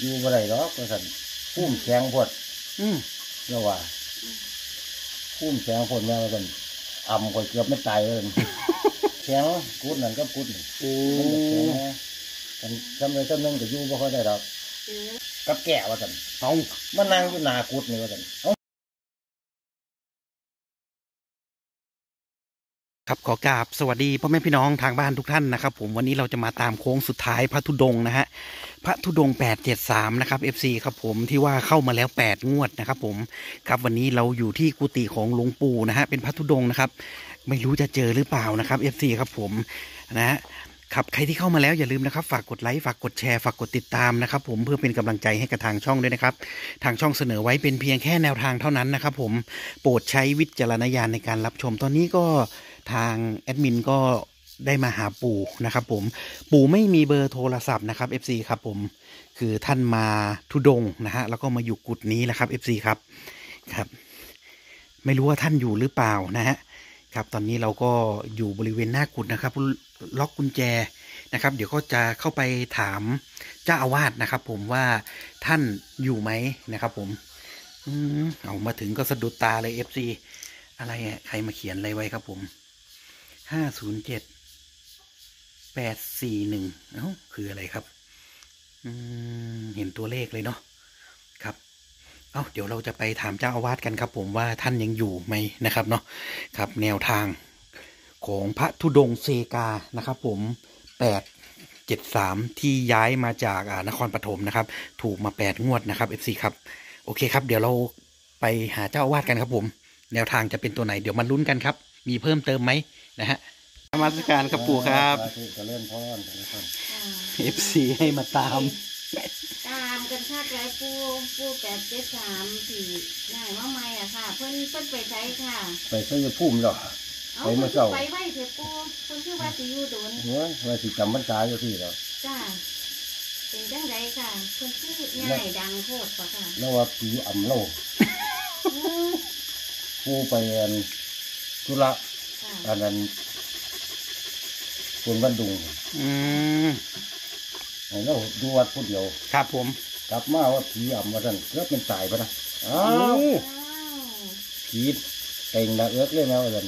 อยู่บ่ได้หรอกว่าซั่นพุ่มแข็งพดอืมแล้วว่าพุ่มแข็งพดแม่ว่าซั่นอ่ำก็เกือบไม่ตายเลยแข็งกุดนั่นก็กุดนี่โอ้มันจะแข็งแฮะกันจำเลยจำหนึงก็อยู่บ่ค่อยได้ดอกเออกับแก่ว่าซั่นเอามานั่งอยู่หน้ากุดนี่ว่าซั่นเอ้า ครับขอกราบสวัสดีพ่อแม่พี่น้องทางบ้านทุกท่านนะครับ ผมวันนี้เราจะมาตามโค้งสุดท้ายพระธุดงนะฮะพระธุดง 873 นะครับ FC ครับผมที่ว่าเข้ามาแล้ว 8 งวดนะครับผมครับวันนี้เราอยู่ที่กุฏิของหลวงปู่นะฮะเป็นพระธุดงนะครับ ไม่รู้จะเจอหรือเปล่านะครับ FC ครับผมนะฮะครับใครที่เข้ามาแล้วอย่าลืมนะครับ ฝากกดไลค์ฝากกดแชร์ฝากกดติดตามนะครับ ผมเพื่อเป็นกำลังใจให้กับทางช่องด้วยนะครับ ทางช่องเสนอไว้เป็นเพียงแค่แนวทางเท่านั้นนะครับ ผมโปรดใช้วิจารณญาณในการรับชมตอนนี้ก็ ทางแอดมินก็ได้มาหาปู่นะครับผมปู่ไม่มีเบอร์โทรศัพท์นะครับ FC ครับผมคือท่านมาทุดงนะฮะแล้วก็มาอยู่กุฏนี้แหละครับ FC ครับครับ ไม่รู้ว่าท่านอยู่หรือเปล่านะฮะครับตอนนี้เราก็อยู่บริเวณหน้ากุฏนะครับล็อกกุญแจนะครับ เดี๋ยวก็จะเข้าไปถามเจ้าอาวาสนะครับ ผมว่าท่านอยู่ไหมนะครับ ผมอืมเอามาถึงก็สะดุดตาเลย FC อะไรใครมาเขียนอะไรไว้ครับผม ห้าศูนย์เจ็ดแปดสี่หนึ่งเอ้าคืออะไรครับ อืม เห็นตัวเลขเลยเนาะครับ เอาเดี๋ยวเราจะไปถามเจ้าอาวาสกันครับ ผมว่าท่านยังอยู่ไหมนะครับเนาะครับ แนวทางของพระธุดงเซกานะครับ ผมแปดเจ็ดสามที่ย้ายมาจากานครปฐมนะครับ ถูกมาแปดงวดนะครับ FC ครับ โอเคครับ เดี๋ยวเราไปหาเจ้าอาวาสกันครับ ผม แนวทางจะเป็นตัวไหน เดี๋ยวมาลุ้นกันครับ มีเพิ่มเติมไหมนะฮะนมาสการครับปู่ครับสาธุเจริญพรเจริญพรอ่า FC ให้มาตาม ตามกันคาดไว้ปูปูแปดเจ็ดสามสี่ง่ายว่าไม่อะค่ะ เพิ่นเพิ่นไปใช้ค่ะ ไปซื้อพุ่มดอกเอาไปเมื่เพิ่อนเช้า ไปไว้เถอะปูเพิ่นคือว่าสิอยู่โดนเฮ้ยว่าสิจำพรรษาอยู่ที่แล้วจ้าเป็นจังไดค่ะเพิ่นคือง่ายดังโคตรปะค่ะ แล้วว่าผีอ่ำโลกอืม ผู้ไปอัน ธุระค่ะอันนั้นคนบ้านดุงอืมให้เราดูวัดผู้เดียว ครับผม กลับมาว่าผีอ่ำว่าท่านเอื้อเป็นตายปะนะอ้าโอ้วว้าวผีเต็งละเอื้อเลยนะว่าท่าน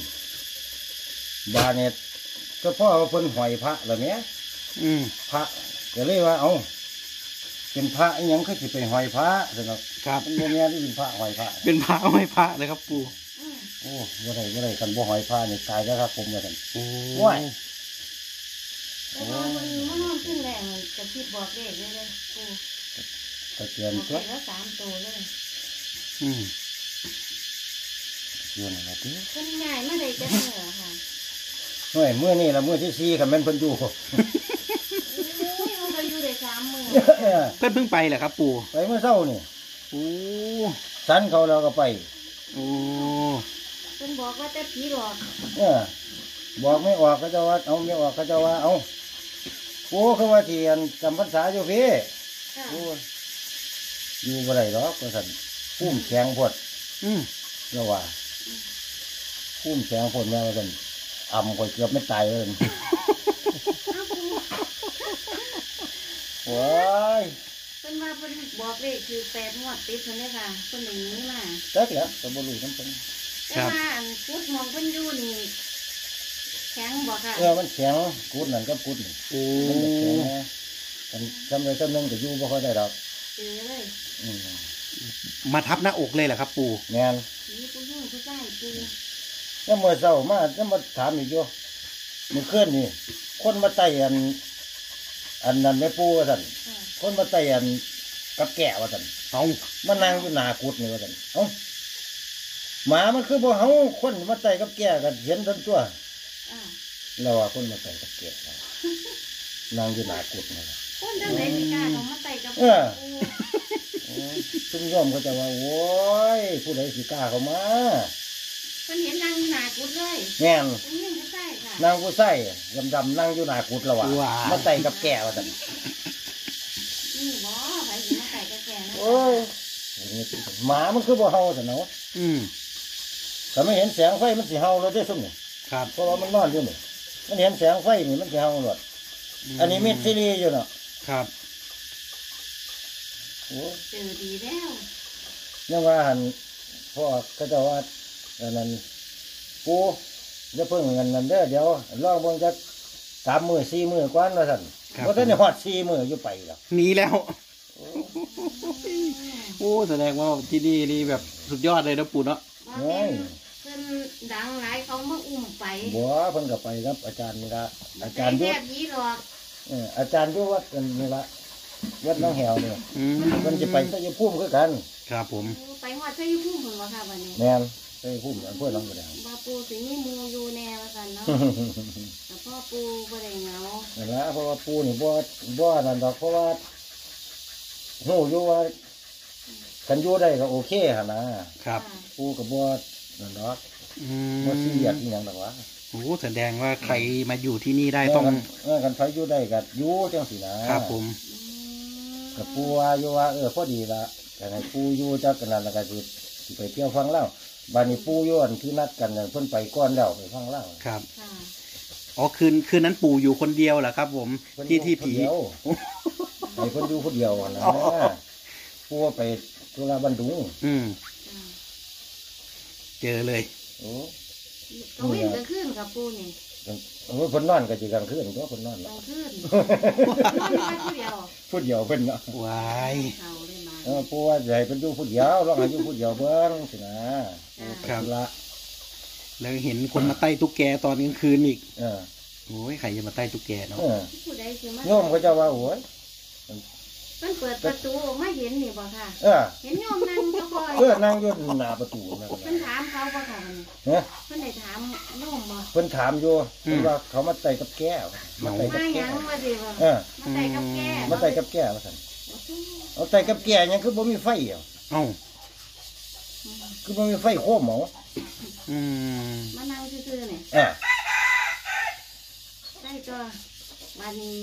บาเนี่ยก็พ่อว่าเพิ่นหอยพระละเนี้ยอืมพระก็เลยว่า เอาเป็นพระอิหยังคือสิเป็นหอยพระสนอกครับมันบ่แม่นที่เป็นพระหอยพระ เป็นพระไม่พระเลยครับปู่ อืมโอ้บ่ได้บ่ได้คันบ่หอยพระนี่ตายแล้วครับผมว่าท่านโอ้ว้ายแต่ว่าเพิ่นมานอนขึ้นแรงกระซิบบอกเลขเลยเลยปูตะเกียนบอกตัวไปแล้วสามตัวเลยอืมเกียนอะไรติเพิ่นง่ายมาได้จังเหรอค่ะเฮ้ยมื้อนี้ละมื้อที่สี่คันแม่นเพิ่นอยู่ โอ้ยมันก็อยู่ได้สามมื้อเพื่อนเพิ่งไปเหรอครับ ปู่ไปเมื่อเช้านี่โอ้สันเขาเราก็ไป โอ้เพิ่นบอกว่าแต่ผีหลอกเออบอกไม่ออกก็จะว่า เอาไม่ออกก็จะว่า เอาโอ้คือว่าที่อันจำพรรษาอยู่พี่ค่ะโอ้อยู่บ่ได้หรอกว่าซั่นพุ่มแข็งพดอืมแล้วว่าพุ่มแข็งพดแม่ว่าซั่นอ่ำก็เกือบไม่ตายเลยอ้าวปูโอ้ยเพิ่นว่าเพิ่นบอกเลขคือแปดงวดติดเพิ่นเลยค่ะเพิ่นได้หนี้มาจักแล้วก็บ่รู้นำเพิ่น แต่ว่าอันพุดมองเพิ่นอยู่นี่แข็งบ่ค่ะ เออมันแข็งกุดนั่นก็กุดนี่โอ้มันจะแข็งแฮะกันจำเลยจำหนึงก็อยู่บ่ค่อยได้ดอกเจอเลยอืมมาทับหน้าอกเลยเหรอครับ ปู่แม่นผีผู้หญิงผู้ชายปูแล้วเมื่อเช้ามาแล้วมาถามอีกอยู่มื้อคืนนี่ คนมาไต่อัน อันนั้นแม่ปู่ว่าซั่นค่ะคนมาไต่อันกับแก่ว่าซั่นเอามานั่งอยู่หน้ากุดนี่ว่าซั่นเอ้า หมามันคือบ่เฮาคนมาไต่กับแก่ก็เห็นทันตัวอ่าแล้วว่าคนมาไต่กับแก่เรานั่งอยู่หน้ากุดนี่ล่ะคนจังไดสิกล้าเขามาไต่กับเออปูโอ้ยซึ่งโยมก็จะว่าโอ้ยผู้ใดสิกล้าเข้ามาเพิ่นเห็นนางหนากุดเลยแม่นผู้หญิงผู้ชายค่ะนางผู้ใส่ดำๆนั่งอยู่หน้ากุดแล้วว่าว้ามาไต่กับแก่ว่าซั่นนี่บ่ไผสิมาไต่กับแกนะโอ้ยหมามันคือบ่เฮาซั่นเนาะอืม ถ้าไม่เห็นแสงไฟมันสิเฮาเลยได้ซุ่มนี่ครับเพราะว่ามันนอนอยู่นี่มันเห็นแสงไฟนี่มันสิเฮาหลดอันนี้มิดซีรีส์อยู่เนาะครับโอ้ยเจอดีแล้วยังว่าหันพ่อก็จะว่าอันนั้นปูจะเพิ่งเงินนั่นเด้อเดี๋ยวลองเบิ่งจักสามมือสี่มือก่อนว่าสั่นครับ ว่าท่านได้ฮอดสี่มืออยู่ไปแล้วหนีแล้ว โอ้แสดงว่าที่นี่นี่แบบสุดยอดเลยนะปู่เนาะ ว่าแม่นเพิ่นดังหลายเขามาอุ้มไปบัวเพิ่นก็ไปครับ อาจารย์นี่ละอาใจจารย์อแทยุบยีหรอกเอออาจารย์อยุวัดกันนี่ละวัดน้องแหวนี่อืมเพิ่นจะไปก็จะพุ่มคือกันครับผม ไปฮอดใช้ยูพุ่มเพิ่นบ่ค่ะวันนี้แม่นไปพุ่มอำเภอหนองบัวแดงบ่ปูสิมีหมูอยู่แน่ว่าซั่นเนาะแต่พ่อปูบ่ได้เหงานั่นละเพราะว่าปูนี่บ่บ่นั่นดอกเพราะว่าหูอยู่ว่า กันอยู่ได้ก็โอเคหั่นนะครับค่ะปูก็บ่นั่นดอกอืบ่ซีเรียสมอีหยังดอกวะโอ้แสดงว่าใครมาอยู่ที่นี่ได้ต้องเออกันไฟอยู่ได้ก็อยู่จังซี่นะครับผมอืมก็ปูว่าอยู่ว่าเออพอดีละแต่ให้ปูอยู่จักกันนั่นแล้วก็สิสิไปเที่ยวฟังเล่าบ้านนี้ปูอยู่อันที่นัดกันนั่นเพิ่นไปก่อนแล้วไปฟังเล่า ครับ ค่ะ อ๋อคืนคืนนั้นปู่อยู่คนเดียวเหรอครับ ผมเพิ่นที่อยู่ที่คนผีเดียวให้เพิ่นอยู่คนเดียวนะอ๋อปูว่าไป ธุระบันดุงอืมค่ะเจอเลยโอ้ก็เว้นกลางคืนกับปูนี่โอ้เพิ่นนอนก็สิกลางคืนก็เพิ่นนอนกเนาะลางคืนนอนอยู่ผู้เดียวผู้เดียวเพิ่นเนาะวายเขาเลยมาเออปูว่าจะให้เพิ่นอยู่ผู้เดียวลองให้อยู่ผู้เดียวเบิ่งสินะครับธุระแล้วเห็นคนมาใต้ตุ๊กแกตอนกลางคืนอีก เออโอ้ยใครจะมาใต้ตุ๊กแกเนาะเออผู้ใดสิมาโยมเขาเจะว่าโอ้ย เพิ่นเปิดประตูออกมาเห็นนี่บ่ค่ะ เออเห็นโยมนั่งก็คอยเออนั่งอยู่หน้าประตูนั่นเพิ่นถามเขาบ่ค่ะวันนี้เฮ้ยเพิ่นได้ถามโยมบ่เพิ่นถามอยู่เพิ่นว่าเขามาไต่กับแก้วมาไต่กับมาหแก้ยังวว่าสิบ่เออมาใส่กับแก่มาไต่กับแก้วว่าซั่นเอาไต่กับแก้วหยังคือบ่มีไฟอะเอ้าคือบ่มีไฟโคมเหรออืมมานั่งซื่อๆนี่เออได้ก็วันนี้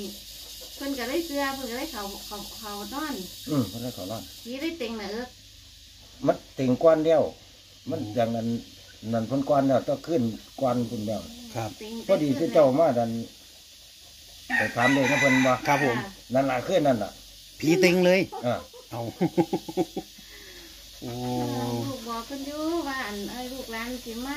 เพิ่นก็เลยเสื้อเพิ่นก็เลยเขาเขาเขานอนอืมเพิ่นเลยขอนอนผีได้เต็งน่ะเอิกมันติ่งก้อนเดียว มันอย่างนั้นนั่นเพิ่นก้อนแล้วต้องขึ้นก้อนเพิ่นแล้วครับเต็งพอดีที่เจ้ามาดันไปถามเลยนะเพิ่นว่าครับผมนั่นล่ะขึ้นนั่นล่ะผีเต็งเลยอ่าเอาโอ้ลูกบอกเพิ่นอยู่ว่าอันเอ้ยลูกหลานสิมา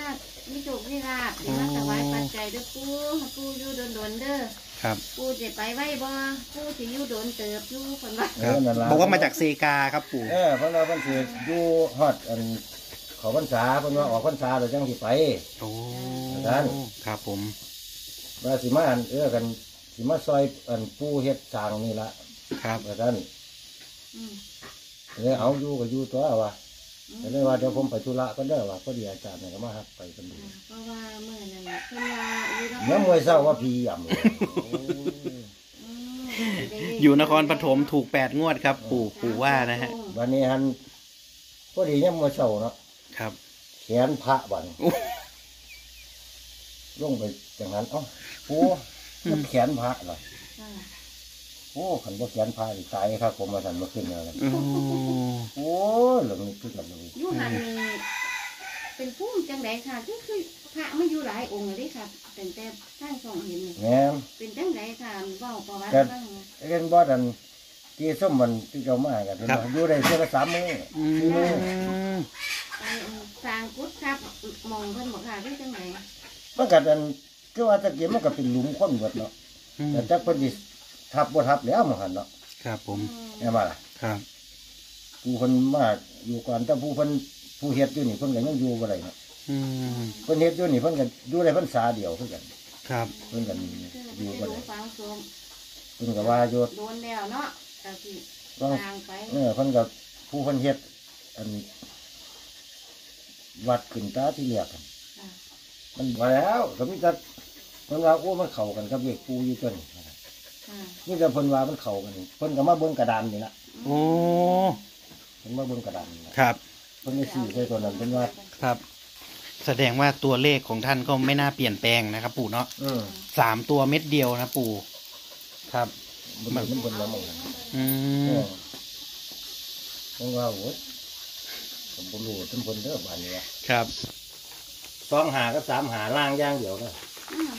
มีโชคมีลาภสิมาถวายปัจจัยเด้อปู่ปู่อยู่โดนๆเด้อ ครับปู่จะไปไว้บ่ปู่สิอยู่โดนเติบอยู่เพิ่นว่าเออนั่นล่ะบอกว่ามาจากเซกาครับปู่เออเพิ่นว่าเพิ่นสิอยู่ฮอดอันเขอพรรษาเพิ่นว่าออกพรรษาแล้วจังสิไป โอ้อาจารย์ ครับผมว่าสิมาอันเออกันสิมาซอยอันปูเฮ็ดสร้างนี่ละครับว่าซั่นอืมเลยเอาอยู่ก็อยู่ตัวว่า ก็เลยว่าเดี๋ยวผมไปธุระก็เด้อว่าพอดีอาจารย์นี่ก็มาฮับไปกันดูเพราะว่าเมื่อนั้นเพิ่นว่าอยู่นครเมื่อมวยเศร้าว่าพี่ย่ำเลยอืมได้เลขอยู่นครปฐมถูกแปดงวดครับ ปู่ปู่ว่านะฮะ วันนี้ฮันพอดีเนี่ยมวยเศร้าเนาะครับ แขนพระบันโอ้ ลงไปอย่างนั้นเอ้าโอ้มันแขนพระเหรอค่ะ โอ้ขันว่าแขนพระนี่ตายครับ ผมมาสั่นมาขึ้นแล้วโอ้โอ้เหลืองนี่ขึ้นแล้วเลยอยู่หันนี่เป็นผู้จังไดค่ะคือคือพระมาอยู่หลายองค์เลยค่ะแต่แต่สร้างทรงเห็นนี่แง่มเป็นจังไดค่ะเว้าประวัติครับบ้างนะเล่นบอสอันที่ส้มมันที่เรามากันเห็นบ่อยู่ได้เท่าละสามมื้ออืสี่มื้อมไปสร้างกุฏครับมองเพิ่นบอกค่ะได้จังไดมันก็อันคือว่าตะเกียบมันก็เป็นหลุมคนหมดเนาะแต่จักเพิ่นสิ ทับบ่ทับแล้วมันหั่นเนาะครับผมแม่นบ่ล่ะครับผู้เพิ่นมาอยู่ก่อนแต่ผู้เพิ่นผู้เฮ็ดอยู่นี่เพิ่นก็ยังอยู่บ่ได้เนาะอืมเพิ่นเฮ็ดอยู่นี่เพิ่นก็อยู่ได้พรรษาเดียวคือกันครับเพิ่นก็คืออยู่เป็บ่นหลได้วงฟังสมเพิ่นก็ว่าอยู่โดนแล้วเนาะก็สิต้องสร้างไปเออเพิ่นก็ผู้เพิ่นเฮ็ดอันวัดขึ้นตาที่เรียกอะค่ะมันมาแล้วก็มีแต่เพิ่นว่าโอ้มันเข้ากันกับเลขปูอยู่ตัวนี้ค่ะ นี่แต่เพิ่นว่ามันเข้ากันเพิ่นก็มาเบิ่งกระดานนี่ล่ะโอ้เพิ่นมาเบิ่งกระดานนี่ล่ะครับเพิ่นได้ซื้อใส่ตัวนั้นเพิ่นว่าครับ แสดงว่าตัวเลขของท่านก็ไม่น่าเปลี่ยนแปลงนะครับ ปู่เนาะเออสามตัวเม็ดเดียวนะปู่ ครับมันมันเพิ่นแล้วมันกันอืเอมอเพิ่นว่าโอ้ยผมบ่รู้เพิ่นเพิ่นเด้อบ้านนี้ว่าครับ สองหากับสามหาล่างอย่างเดียวเด้ออืม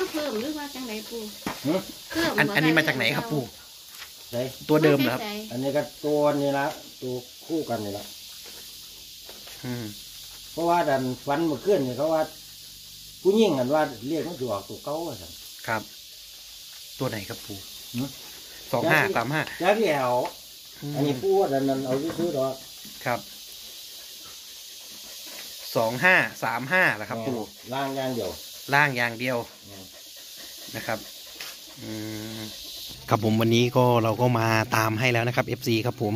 มาเพิ่มหรือว่าจังไดปูหึ เพิ่มอันบ่อันนี้ได้มาจากไหนครับปู่ใช่ตัวเดิมนะครับใส่อันนี้ก็ตัวนี่ละตัวคู่กันนี่ละอืมเพราะว่าดันฟันเมื่อคืนนี่เขาว่า ผู้ยิ่งกันว่าเรียกมันถือออกตัวเก้าว่าสั่นครับ ตัวไหนครับปู่หืมสองห้าสามห้าแล้วที่แอวอันนี้พูดอันนั้นเอาซื้อๆดอกครับสองห้าสามห้าแหละครับ ปู่ล่างอย่างเดียว ล่างอย่างเดียวนะครับอืมครับผมวันนี้ก็เราก็มาตามให้แล้วนะครับ FC ครับผม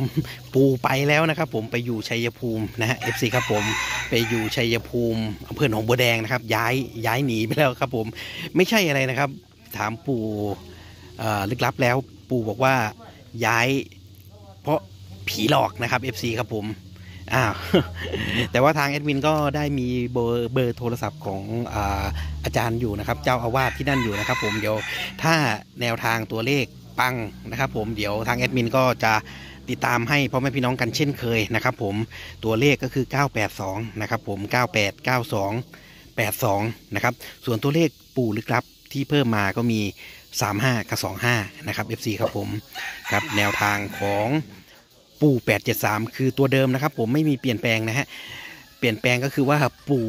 ปูไปแล้วนะครับ ผมไปอยู่ชัยภูมินะฮะ FC ครับผมไปอยู่ชัยภูมิอำเภอหนองบัวแดงนะครับ ย้ายย้ายหนีไปแล้วครับ ผมไม่ใช่อะไรนะครับ ถามปู่เอ่อลึกลับแล้ว ปู่บอกว่าย้าย เพราะผีหลอกนะครับ FC ครับผม อ้าวแต่ว่าทางแอดมินก็ได้มีเบอร์เบอร์โทรศัพท์ของอาอาจารย์อยู่นะครับ เจ้าอาวาสที่นั่นอยู่นะครับ ผมเดี๋ยวถ้าแนวทางตัวเลขปังนะครับ ผมเดี๋ยวทางแอดมินก็จะติดตามให้พ่อแม่พี่น้องกันเช่นเคยนะครับผมตัวเลขก็คือ 982 นะครับผม 98 92 82 นะครับ ส่วนตัวเลขปู่ลึกลับที่เพิ่มมาก็มี 35 กับ 25 นะครับ FC ครับผมครับแนวทางของ ปู่873คือตัวเดิมนะครับ ผมไม่มีเปลี่ยนแปลงนะฮะเปลี่ยนแปลงก็คือว่าปู่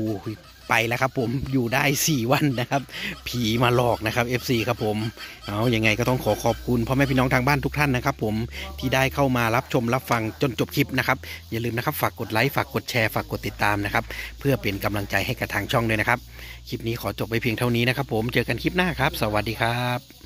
ไปแล้วครับ ผมอยู่ได้ 4 วันนะครับ ผีมาหลอกนะครับ FC ครับผมเอายังไงก็ต้องขอขอบคุณพ่อแม่พี่น้องทางบ้านทุกท่านนะครับ ผมที่ได้เข้ามารับชมรับฟังจนจบคลิปนะครับอย่าลืมนะครับฝากกดไลค์ฝากกดแชร์ฝากกดติดตามนะครับ เพื่อเป็นกำลังใจให้กับทางช่องด้วยนะครับ คลิปนี้ขอจบไปเพียงเท่านี้นะครับ ผมเจอกันคลิปหน้าครับ สวัสดีครับ